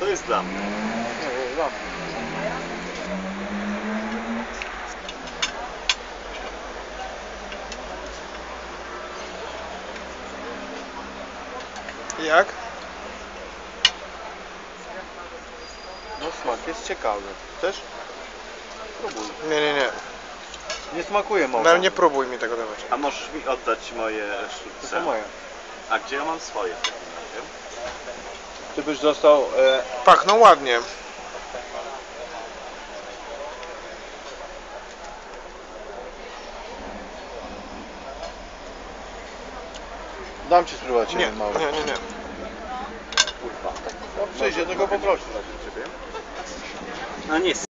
To jest dla mnie. Nie. Jak? No smak jest ciekawy. Chcesz? Próbuj. Nie, nie, nie. Nie smakuje może. No, nie próbuj mi tego dawać. A możesz mi oddać moje To sztuce? są moje. A gdzie ja mam swoje? Ty byś został... E, Pachną ładnie. dam ci spróbować Nie, jeden mały. nie, nie, nie. Kurwa. No przyjdzie, tylko poprosisz. No nie